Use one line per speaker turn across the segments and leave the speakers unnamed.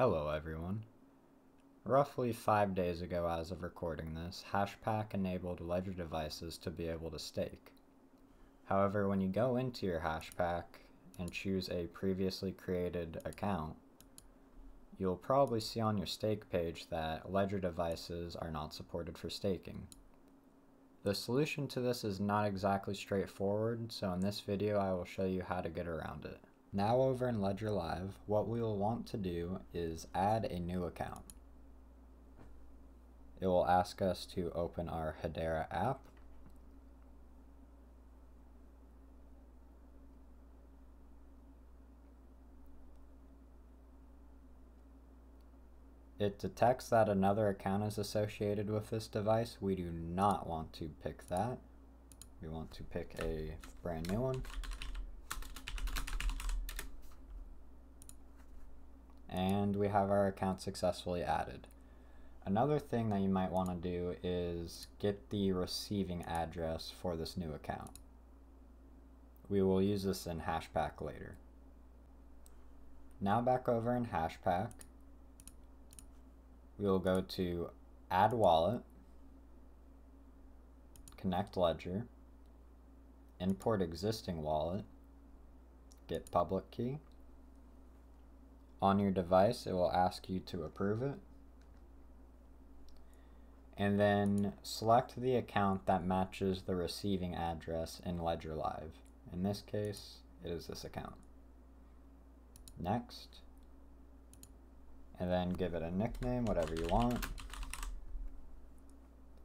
Hello everyone. Roughly five days ago as of recording this, Hashpack enabled Ledger devices to be able to stake. However, when you go into your Hashpack and choose a previously created account, you'll probably see on your stake page that Ledger devices are not supported for staking. The solution to this is not exactly straightforward, so in this video I will show you how to get around it. Now over in Ledger Live, what we will want to do is add a new account. It will ask us to open our Hedera app. It detects that another account is associated with this device. We do not want to pick that. We want to pick a brand new one. And we have our account successfully added. Another thing that you might want to do is get the receiving address for this new account. We will use this in Hashpack later. Now back over in Hashpack, we will go to Add Wallet, Connect Ledger, Import Existing Wallet, Get Public Key, on your device, it will ask you to approve it. And then select the account that matches the receiving address in Ledger Live. In this case, it is this account. Next. And then give it a nickname, whatever you want.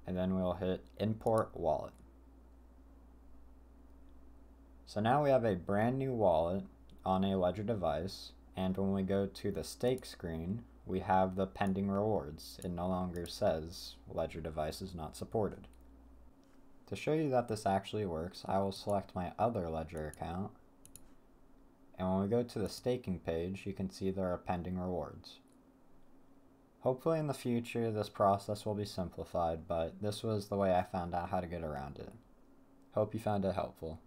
And then we'll hit Import Wallet. So now we have a brand new wallet on a Ledger device and when we go to the stake screen, we have the pending rewards. It no longer says Ledger device is not supported. To show you that this actually works, I will select my other Ledger account. And when we go to the staking page, you can see there are pending rewards. Hopefully in the future this process will be simplified, but this was the way I found out how to get around it. Hope you found it helpful.